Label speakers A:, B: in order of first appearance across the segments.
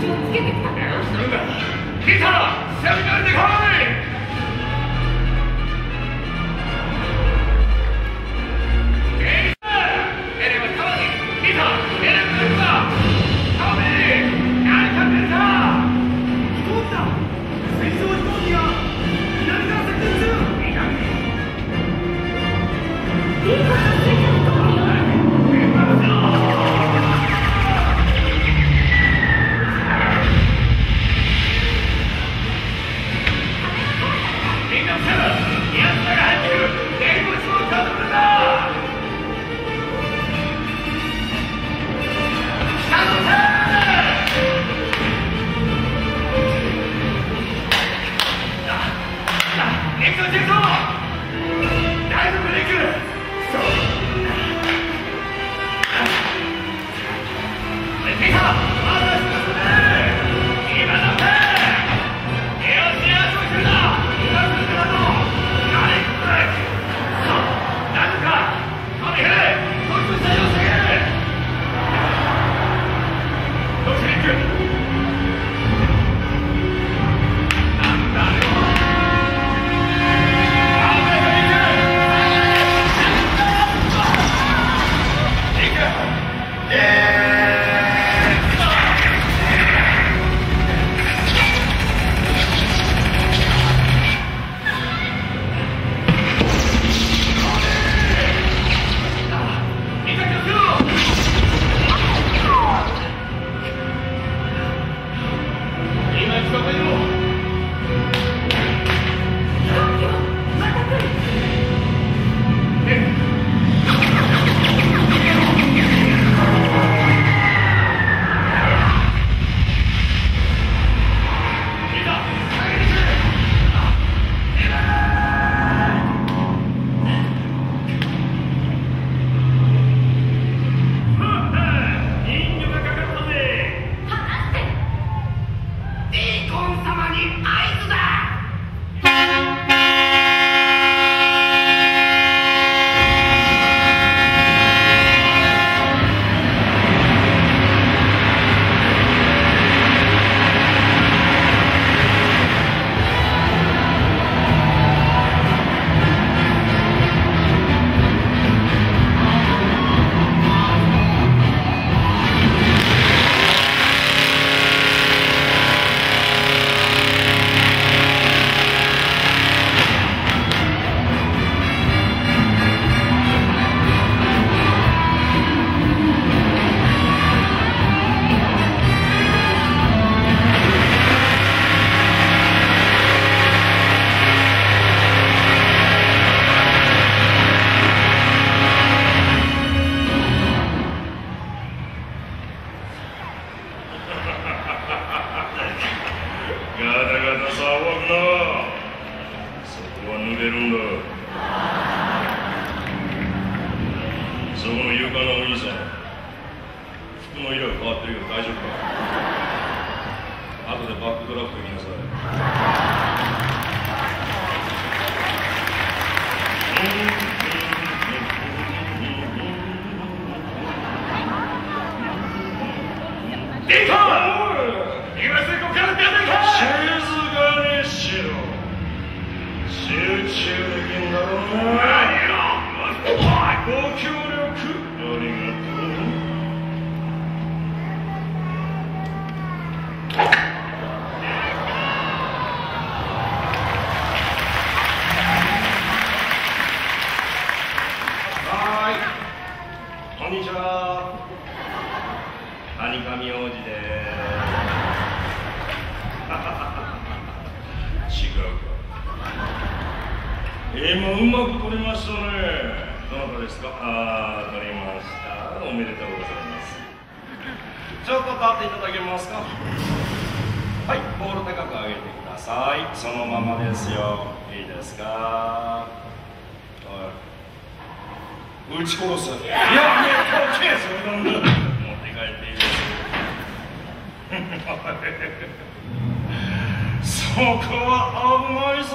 A: 听
B: 着，香港，你看。Action!
C: 出るんだ。そこの勇敢なお兄さん。服の色が変わってるけど大丈夫か？後でバックドラフト行きなさい。Daytona! Yeah. 今うまく取りましたね。どなたですか？ああ取りました。おめでとうございます。ちょっと立っていただけますか？はいボール高く上げてください。そのままですよ。いいですか？はい。撃ち殺すやめとけそんな持って帰っていいですそこは危ないぞ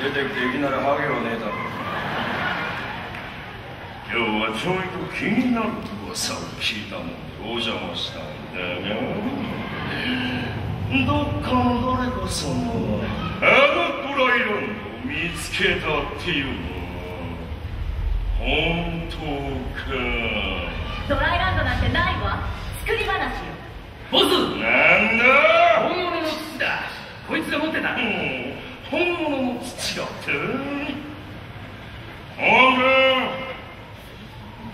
C: 出てきていきなりハゲはねえだろう今日はちょいと気になる噂を聞いたのでお邪魔したんだがどっかの誰かさんはあのブライロンを見つけたっていうのは本当か
A: ドライランドなんてないわ作り話よ
B: ボス
C: なんだ本
B: 物の筒だこいつが持ってた、
C: うん本物の土だってほんで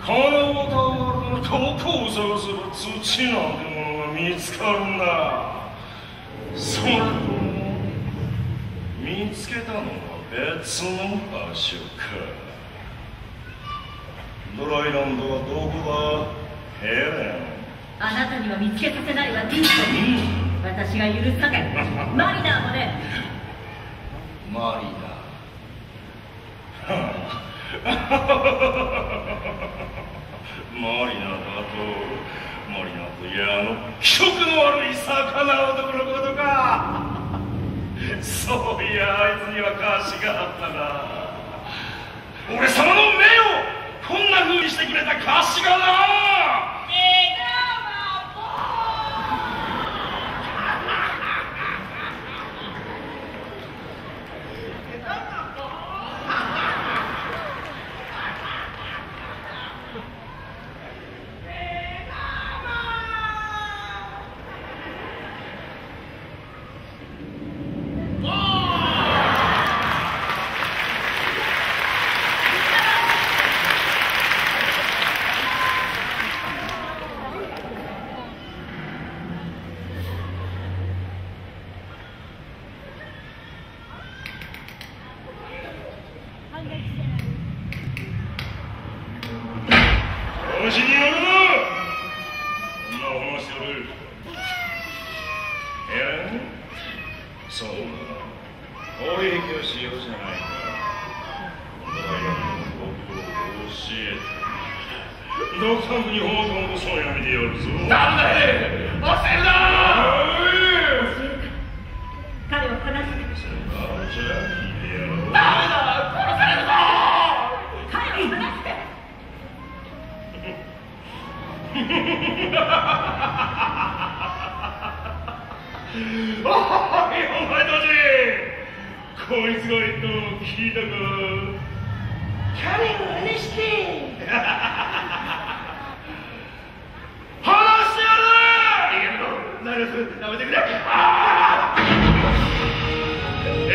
C: この歌丸のどこを探せば土なんてものが見つかるんだそれとも見つけたのは別の場所かドライランドはどこだヘレン
A: あなたには見つけさせないわディーン私が許さない。マリナーもね
C: マリナマリナだとマリナといやあの気色の悪い魚男のことか。そういやあいつには貸しがあったな。俺様の目をこんな風にしてくれた貸しがな。調子に乗るなこんなお話する。えそうだ。攻撃をしようじゃないか。ドライアンの僕を教えて。ドクターズに放課後そうやめてやるぞ。ダメだ
B: い！教える
C: なこいつが言ったのを聞いたか。Coming anything 話して。やナイルスやめてくれ。るえ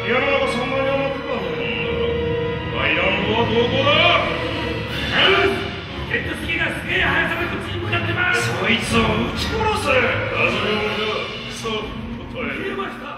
C: え。世の中そんなに甘くはないアイランドはどこだ？
B: ジェットスキーがすげえ速さでこっちに向かってま
C: す。そいつを撃ち殺せ。なぜ俺だそう答えま
B: した